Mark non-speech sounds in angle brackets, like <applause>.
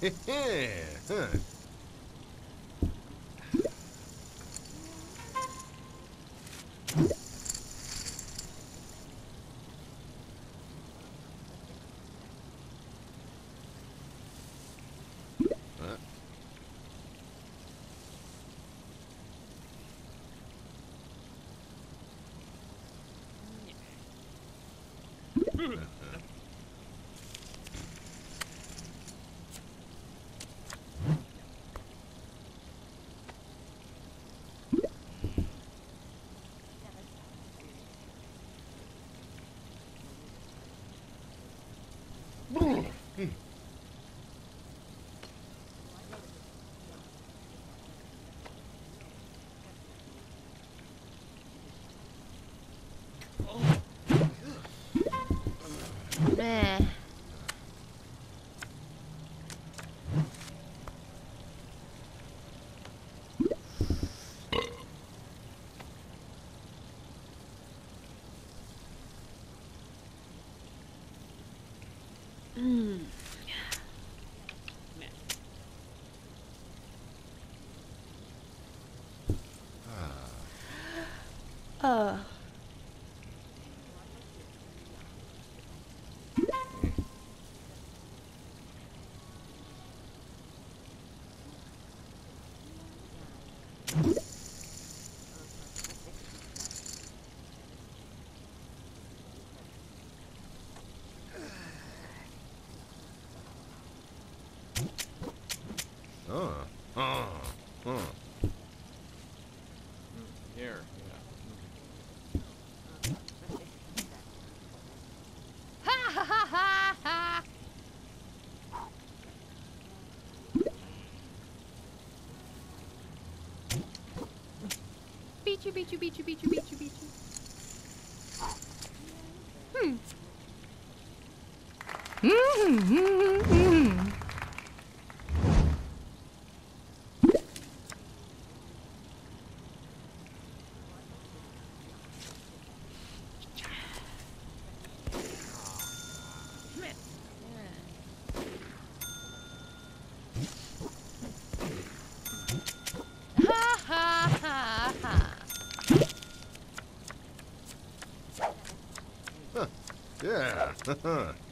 Heh heh. Huh. 네. 음. 어. Uh, uh, Oh. Oh. Oh. Here. <laughs> beat you, beat you, beat you, beat you, beat you, beat you. Hmm. Mm-hmm. Yeah. <laughs>